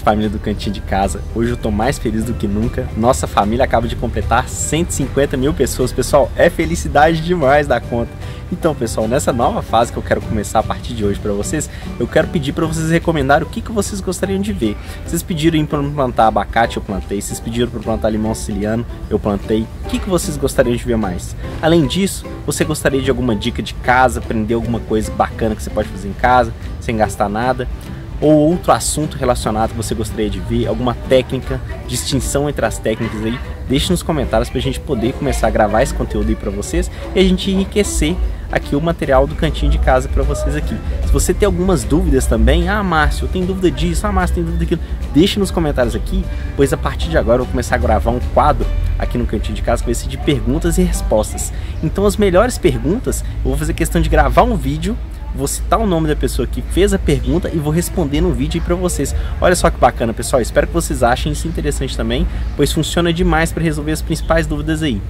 família do Cantinho de Casa. Hoje eu tô mais feliz do que nunca. Nossa família acaba de completar 150 mil pessoas. Pessoal, é felicidade demais da conta. Então, pessoal, nessa nova fase que eu quero começar a partir de hoje para vocês, eu quero pedir para vocês recomendarem o que, que vocês gostariam de ver. Vocês pediram para plantar abacate, eu plantei. Vocês pediram para plantar limão siciliano, eu plantei. O que, que vocês gostariam de ver mais? Além disso, você gostaria de alguma dica de casa, aprender alguma coisa bacana que você pode fazer em casa, sem gastar nada? Ou outro assunto relacionado que você gostaria de ver, alguma técnica, distinção entre as técnicas aí, deixe nos comentários para a gente poder começar a gravar esse conteúdo aí para vocês e a gente enriquecer aqui o material do cantinho de casa para vocês aqui. Se você tem algumas dúvidas também, ah Márcio, eu tenho dúvida disso, ah Márcio, tem dúvida daquilo, deixe nos comentários aqui, pois a partir de agora eu vou começar a gravar um quadro aqui no cantinho de casa que vai ser de perguntas e respostas. Então as melhores perguntas, eu vou fazer questão de gravar um vídeo vou citar o nome da pessoa que fez a pergunta e vou responder no vídeo aí para vocês. Olha só que bacana, pessoal. Espero que vocês achem isso interessante também, pois funciona demais para resolver as principais dúvidas aí.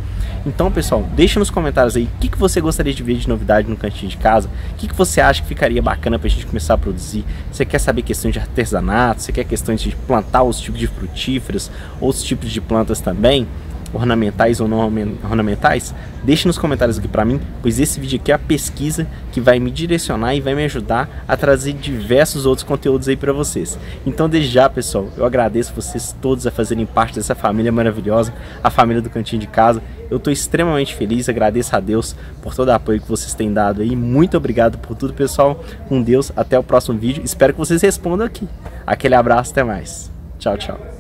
Então, pessoal, deixa nos comentários aí o que, que você gostaria de ver de novidade no cantinho de casa, o que, que você acha que ficaria bacana para a gente começar a produzir. Você quer saber questões de artesanato, você quer questões de plantar os tipos de frutíferos, outros tipos de plantas também ornamentais ou não ornamentais, deixe nos comentários aqui para mim, pois esse vídeo aqui é a pesquisa que vai me direcionar e vai me ajudar a trazer diversos outros conteúdos aí para vocês. Então desde já, pessoal, eu agradeço vocês todos a fazerem parte dessa família maravilhosa, a família do Cantinho de Casa. Eu estou extremamente feliz, agradeço a Deus por todo o apoio que vocês têm dado aí. Muito obrigado por tudo, pessoal. Com Deus, até o próximo vídeo. Espero que vocês respondam aqui. Aquele abraço, até mais. Tchau, tchau.